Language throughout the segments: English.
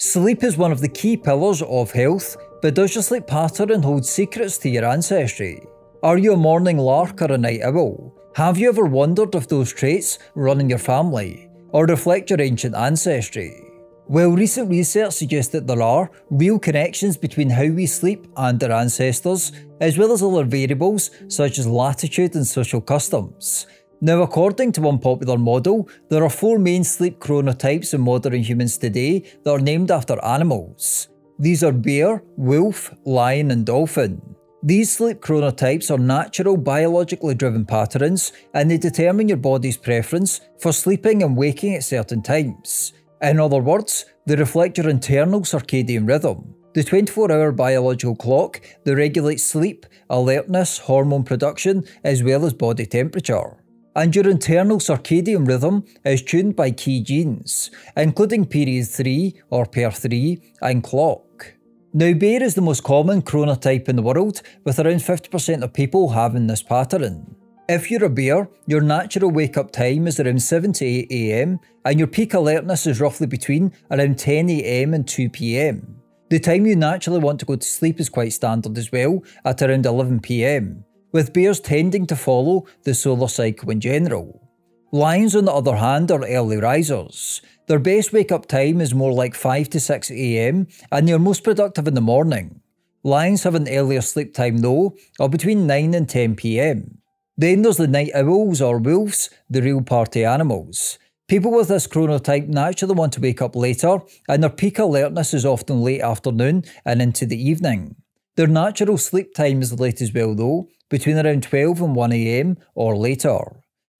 Sleep is one of the key pillars of health, but does your sleep pattern hold secrets to your ancestry? Are you a morning lark or a night owl? Have you ever wondered if those traits run in your family, or reflect your ancient ancestry? Well, recent research suggests that there are real connections between how we sleep and our ancestors, as well as other variables such as latitude and social customs. Now, according to one popular model, there are four main sleep chronotypes in modern humans today that are named after animals. These are bear, wolf, lion, and dolphin. These sleep chronotypes are natural, biologically driven patterns and they determine your body's preference for sleeping and waking at certain times. In other words, they reflect your internal circadian rhythm. The 24 hour biological clock that regulates sleep, alertness, hormone production, as well as body temperature and your internal circadian rhythm is tuned by key genes, including period 3 or PER3 and clock. Now, bear is the most common chronotype in the world, with around 50% of people having this pattern. If you're a bear, your natural wake up time is around 7 to 8 am, and your peak alertness is roughly between around 10 am and 2 pm. The time you naturally want to go to sleep is quite standard as well, at around 11 pm with bears tending to follow the solar cycle in general. Lions, on the other hand, are early risers. Their best wake up time is more like 5 to 6 am, and they are most productive in the morning. Lions have an earlier sleep time though, of between 9 and 10 pm. Then there's the night owls or wolves, the real party animals. People with this chronotype naturally want to wake up later, and their peak alertness is often late afternoon and into the evening. Their natural sleep time is late as well though, between around 12 and 1am or later.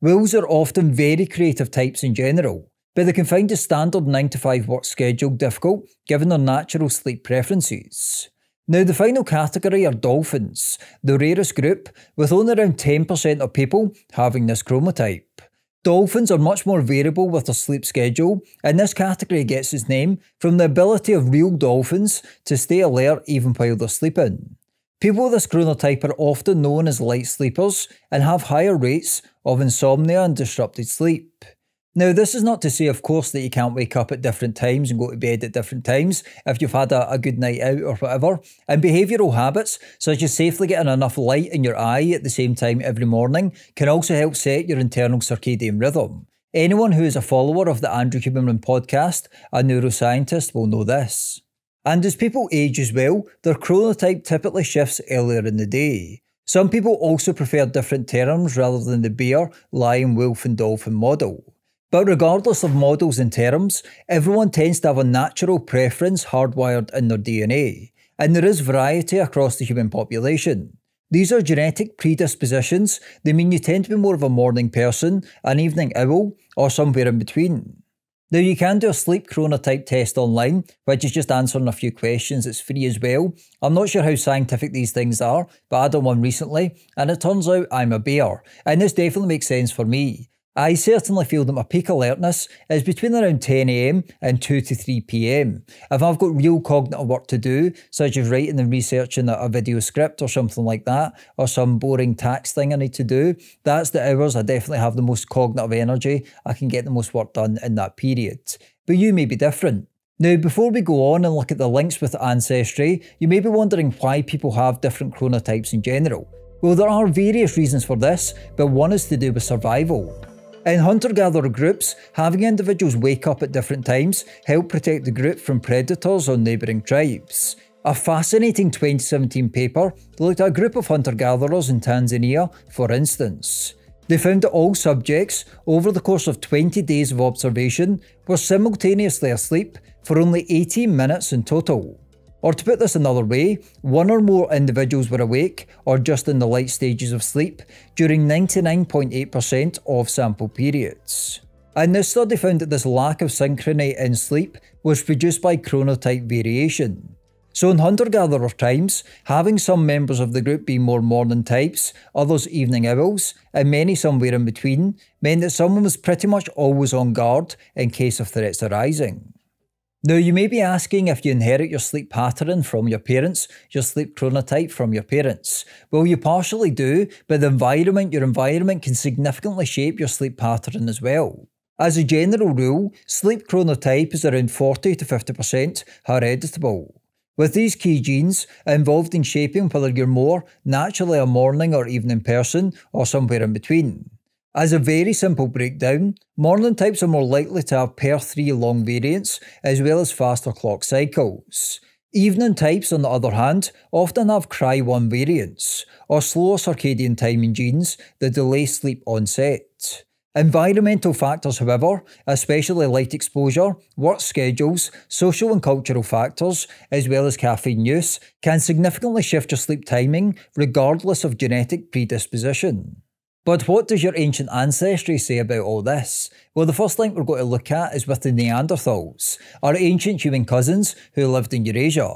Wolves are often very creative types in general, but they can find a standard 9 to 5 work schedule difficult given their natural sleep preferences. Now, the final category are dolphins, the rarest group, with only around 10% of people having this chronotype. Dolphins are much more variable with their sleep schedule, and this category gets its name from the ability of real dolphins to stay alert even while they're sleeping. People with this chronotype are often known as light sleepers and have higher rates of insomnia and disrupted sleep. Now, this is not to say, of course, that you can't wake up at different times and go to bed at different times if you've had a, a good night out or whatever. And behavioural habits, such as safely getting enough light in your eye at the same time every morning, can also help set your internal circadian rhythm. Anyone who is a follower of the Andrew Huberman podcast, a neuroscientist, will know this. And as people age as well, their chronotype typically shifts earlier in the day. Some people also prefer different terms rather than the bear, lion, wolf, and dolphin model. But regardless of models and terms, everyone tends to have a natural preference hardwired in their DNA, and there is variety across the human population. These are genetic predispositions, they mean you tend to be more of a morning person, an evening owl, or somewhere in between. Now, you can do a sleep chronotype test online, which is just answering a few questions. It's free as well. I'm not sure how scientific these things are, but I done one recently, and it turns out I'm a bear. And this definitely makes sense for me. I certainly feel that my peak alertness is between around 10am and 2 to 3pm. If I've got real cognitive work to do, such as writing and researching a video script or something like that, or some boring tax thing I need to do, that's the hours I definitely have the most cognitive energy. I can get the most work done in that period. But you may be different. Now, before we go on and look at the links with ancestry, you may be wondering why people have different chronotypes in general. Well, there are various reasons for this, but one is to do with survival. In hunter-gatherer groups, having individuals wake up at different times help protect the group from predators or neighbouring tribes. A fascinating 2017 paper looked at a group of hunter-gatherers in Tanzania, for instance. They found that all subjects, over the course of 20 days of observation, were simultaneously asleep for only 18 minutes in total. Or to put this another way, one or more individuals were awake or just in the light stages of sleep during 99.8% of sample periods. And this study found that this lack of synchrony in sleep was produced by chronotype variation. So in hunter-gatherer times, having some members of the group be more morning types, others evening owls, and many somewhere in between, meant that someone was pretty much always on guard in case of threats arising. Now, you may be asking if you inherit your sleep pattern from your parents, your sleep chronotype from your parents. Well, you partially do, but the environment, your environment can significantly shape your sleep pattern as well. As a general rule, sleep chronotype is around 40 to 50% hereditable, with these key genes involved in shaping whether you're more naturally a morning or evening person or somewhere in between. As a very simple breakdown, morning types are more likely to have PER3 long variants as well as faster clock cycles. Evening types, on the other hand, often have Cry1 variants, or slower circadian timing genes that delay sleep onset. Environmental factors, however, especially light exposure, work schedules, social and cultural factors, as well as caffeine use, can significantly shift your sleep timing regardless of genetic predisposition. But what does your ancient ancestry say about all this? Well, the first link we're going to look at is with the Neanderthals, our ancient human cousins who lived in Eurasia.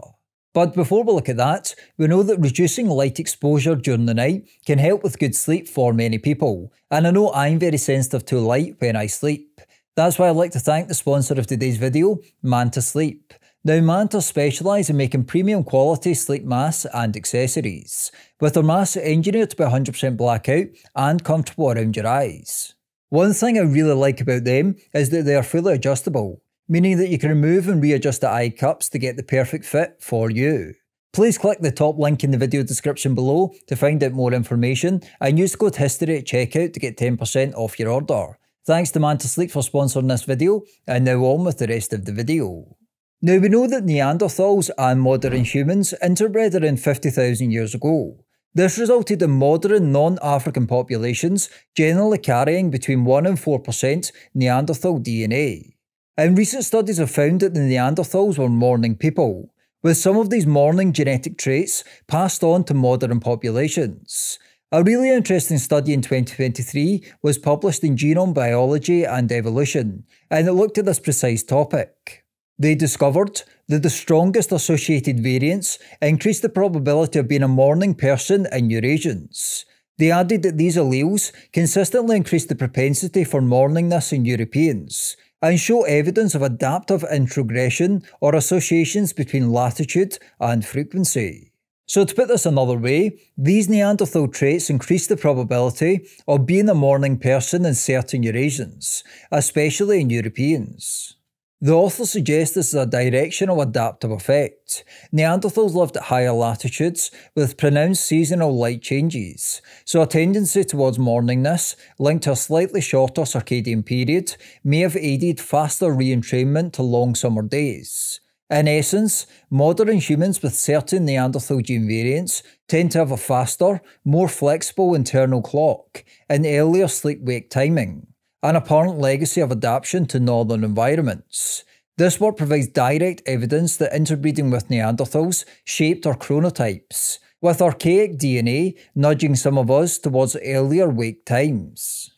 But before we look at that, we know that reducing light exposure during the night can help with good sleep for many people, and I know I'm very sensitive to light when I sleep. That's why I'd like to thank the sponsor of today's video, Manta Sleep. Now Manta specialise in making premium quality sleep masks and accessories, with their masks engineered to be 100% blackout and comfortable around your eyes. One thing I really like about them is that they are fully adjustable, meaning that you can remove and readjust the eye cups to get the perfect fit for you. Please click the top link in the video description below to find out more information and use code HISTORY at checkout to get 10% off your order. Thanks to Manta Sleep for sponsoring this video, and now on with the rest of the video. Now we know that Neanderthals and modern humans interbred around 50,000 years ago. This resulted in modern non-African populations generally carrying between 1 and 4% Neanderthal DNA. And recent studies have found that the Neanderthals were morning people, with some of these morning genetic traits passed on to modern populations. A really interesting study in 2023 was published in Genome Biology and Evolution, and it looked at this precise topic. They discovered that the strongest associated variants increased the probability of being a morning person in Eurasians. They added that these alleles consistently increased the propensity for morningness in Europeans, and show evidence of adaptive introgression or associations between latitude and frequency. So to put this another way, these Neanderthal traits increase the probability of being a morning person in certain Eurasians, especially in Europeans. The author suggests this is a directional adaptive effect. Neanderthals lived at higher latitudes with pronounced seasonal light changes, so a tendency towards morningness, linked to a slightly shorter circadian period, may have aided faster re-entrainment to long summer days. In essence, modern humans with certain Neanderthal gene variants tend to have a faster, more flexible internal clock and earlier sleep-wake timing an apparent legacy of adaptation to northern environments. This work provides direct evidence that interbreeding with Neanderthals shaped our chronotypes, with archaic DNA nudging some of us towards earlier wake times.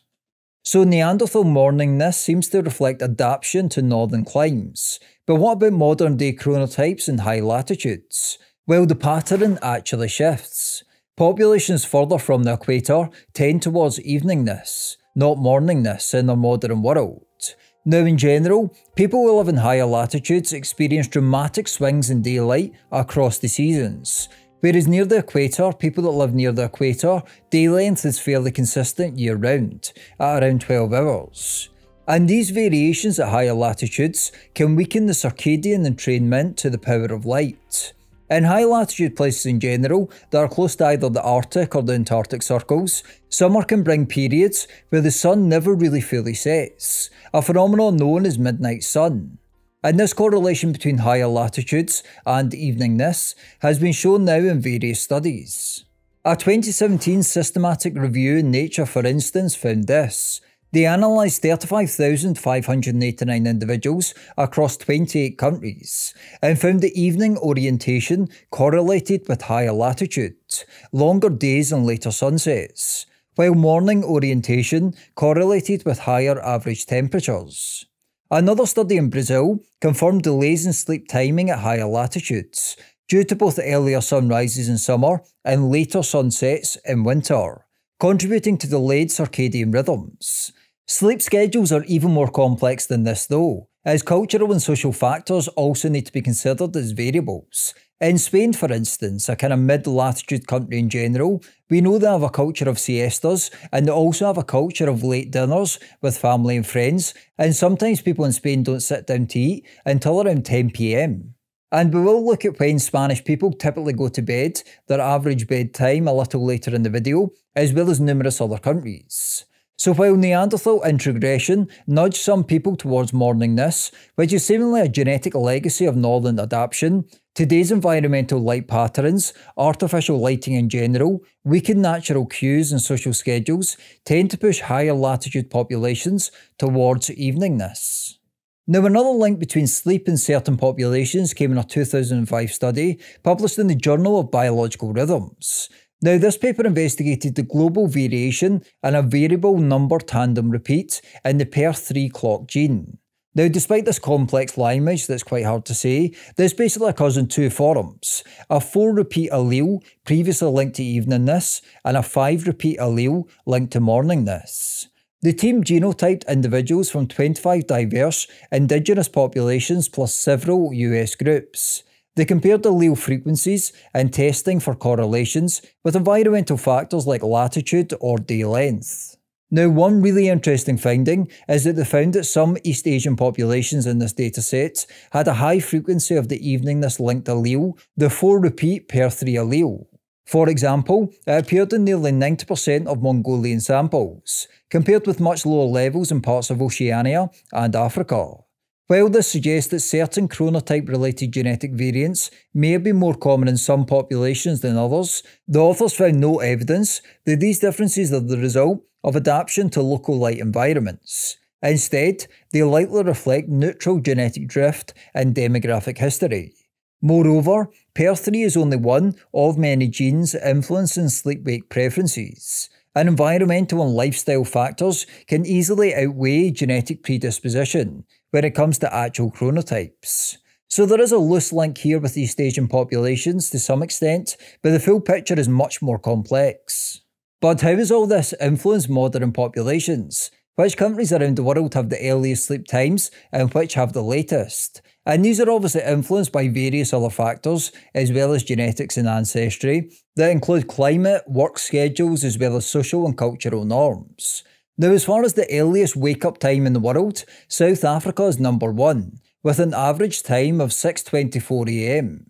So Neanderthal morningness seems to reflect adaptation to northern climes, but what about modern day chronotypes in high latitudes? Well, the pattern actually shifts. Populations further from the equator tend towards eveningness, not morningness in our modern world. Now, in general, people who live in higher latitudes experience dramatic swings in daylight across the seasons, whereas near the equator, people that live near the equator, day length is fairly consistent year round, at around 12 hours. And these variations at higher latitudes can weaken the circadian entrainment to the power of light. In high latitude places in general that are close to either the Arctic or the Antarctic circles, summer can bring periods where the sun never really fully sets, a phenomenon known as midnight sun. And this correlation between higher latitudes and eveningness has been shown now in various studies. A 2017 systematic review in Nature, for instance, found this they analysed 35,589 individuals across 28 countries and found that evening orientation correlated with higher latitude, longer days and later sunsets, while morning orientation correlated with higher average temperatures. Another study in Brazil confirmed delays in sleep timing at higher latitudes due to both earlier sunrises in summer and later sunsets in winter, contributing to delayed circadian rhythms. Sleep schedules are even more complex than this though, as cultural and social factors also need to be considered as variables. In Spain, for instance, a kind of mid latitude country in general, we know they have a culture of siestas and they also have a culture of late dinners with family and friends. And sometimes people in Spain don't sit down to eat until around 10 pm. And we will look at when Spanish people typically go to bed, their average bedtime a little later in the video, as well as numerous other countries. So while Neanderthal introgression nudged some people towards morningness, which is seemingly a genetic legacy of northern adaptation, Today's environmental light patterns, artificial lighting in general, weakened natural cues and social schedules tend to push higher latitude populations towards eveningness. Now, another link between sleep and certain populations came in a 2005 study published in the Journal of Biological Rhythms. Now, this paper investigated the global variation in a variable number tandem repeat in the PER3 clock gene. Now, despite this complex language that's quite hard to say, this basically occurs in two forms a 4 repeat allele previously linked to eveningness, and a 5 repeat allele linked to morningness. The team genotyped individuals from 25 diverse indigenous populations plus several US groups. They compared allele frequencies and testing for correlations with environmental factors like latitude or day length. Now, one really interesting finding is that they found that some East Asian populations in this dataset had a high frequency of the eveningness linked allele, the 4 repeat PER3 allele. For example, it appeared in nearly 90% of Mongolian samples, compared with much lower levels in parts of Oceania and Africa. While this suggests that certain chronotype related genetic variants may be more common in some populations than others, the authors found no evidence that these differences are the result of adaptation to local light environments. Instead, they likely reflect neutral genetic drift and demographic history. Moreover, PER3 is only one of many genes influencing sleep wake preferences and environmental and lifestyle factors can easily outweigh genetic predisposition when it comes to actual chronotypes. So there is a loose link here with East Asian populations to some extent, but the full picture is much more complex. But how does all this influence modern populations? Which countries around the world have the earliest sleep times and which have the latest? And these are obviously influenced by various other factors, as well as genetics and ancestry, that include climate, work schedules, as well as social and cultural norms. Now, as far as the earliest wake up time in the world, South Africa is number one, with an average time of 6.24am.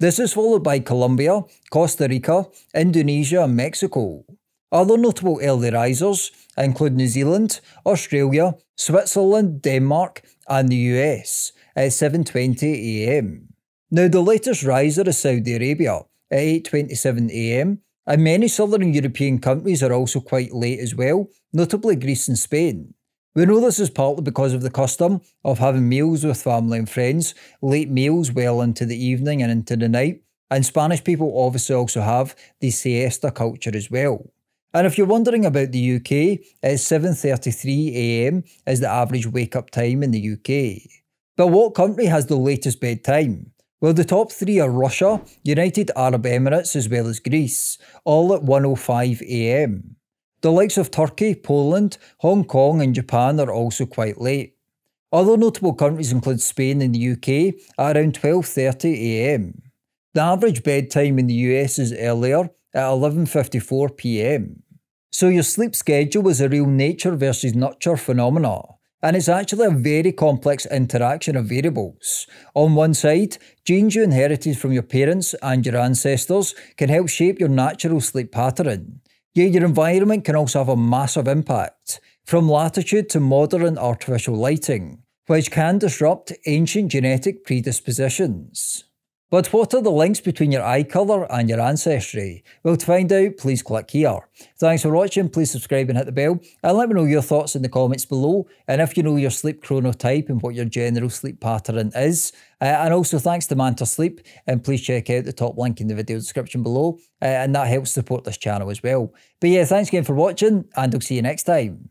This is followed by Colombia, Costa Rica, Indonesia, and Mexico. Other notable early risers include New Zealand, Australia, Switzerland, Denmark, and the US at 7.20am. Now the latest riser is Saudi Arabia at 8.27am, and many southern European countries are also quite late as well, notably Greece and Spain. We know this is partly because of the custom of having meals with family and friends, late meals well into the evening and into the night, and Spanish people obviously also have the siesta culture as well. And if you're wondering about the UK, it's 7.33am is the average wake up time in the UK. But what country has the latest bedtime? Well, the top three are Russia, United Arab Emirates, as well as Greece, all at 1.05am. The likes of Turkey, Poland, Hong Kong, and Japan are also quite late. Other notable countries include Spain and the UK at around 12.30am. The average bedtime in the US is earlier at 11:54 p.m. So your sleep schedule is a real nature versus nurture phenomena. And it's actually a very complex interaction of variables. On one side, genes you inherited from your parents and your ancestors can help shape your natural sleep pattern. Yet your environment can also have a massive impact, from latitude to modern artificial lighting, which can disrupt ancient genetic predispositions. But what are the links between your eye colour and your ancestry? Well, to find out, please click here. Thanks for watching, please subscribe and hit the bell, and let me know your thoughts in the comments below, and if you know your sleep chronotype and what your general sleep pattern is. Uh, and also thanks to Manta Sleep, and please check out the top link in the video description below, uh, and that helps support this channel as well. But yeah, thanks again for watching, and I'll see you next time.